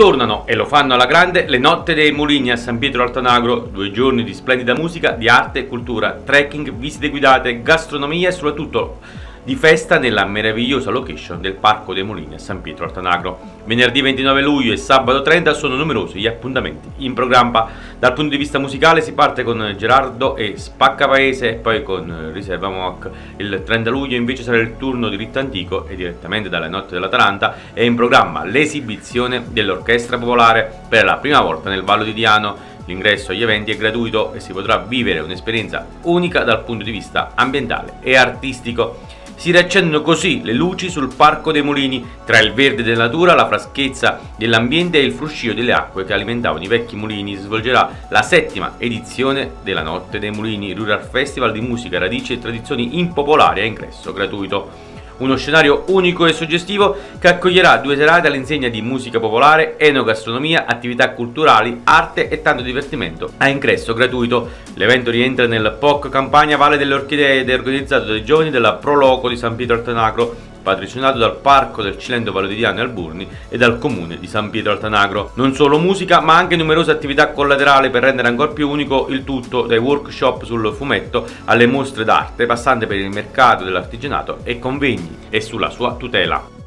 Tornano e lo fanno alla grande le notte dei mulini a San Pietro Altanagro, due giorni di splendida musica, di arte, cultura, trekking, visite guidate, gastronomia e soprattutto di festa nella meravigliosa location del Parco dei Mulini a San Pietro Altanagro. Venerdì 29 luglio e sabato 30 sono numerosi gli appuntamenti in programma. Dal punto di vista musicale si parte con Gerardo e Spacca Paese, poi con Riserva Mock. Il 30 luglio invece sarà il turno di Ritto Antico e direttamente dalle notte dell'Atalanta è in programma l'esibizione dell'Orchestra Popolare per la prima volta nel Vallo di Diano. L'ingresso agli eventi è gratuito e si potrà vivere un'esperienza unica dal punto di vista ambientale e artistico. Si riaccendono così le luci sul Parco dei Mulini, tra il verde della natura, la freschezza dell'ambiente e il fruscio delle acque che alimentavano i vecchi mulini. Si svolgerà la settima edizione della Notte dei Mulini, Rural Festival di musica, radici e tradizioni impopolari a ingresso gratuito uno scenario unico e suggestivo che accoglierà due serate all'insegna di musica popolare, enogastronomia, attività culturali, arte e tanto divertimento a ingresso gratuito. L'evento rientra nel POC Campagna Valle delle Orchidee ed è organizzato dai giovani della Proloco di San Pietro Altanacro patrocinato dal Parco del Cilento Valodiano e Alburni e dal Comune di San Pietro Altanagro. Non solo musica, ma anche numerose attività collaterali per rendere ancora più unico il tutto, dai workshop sul fumetto alle mostre d'arte, passando per il mercato dell'artigianato e convegni e sulla sua tutela.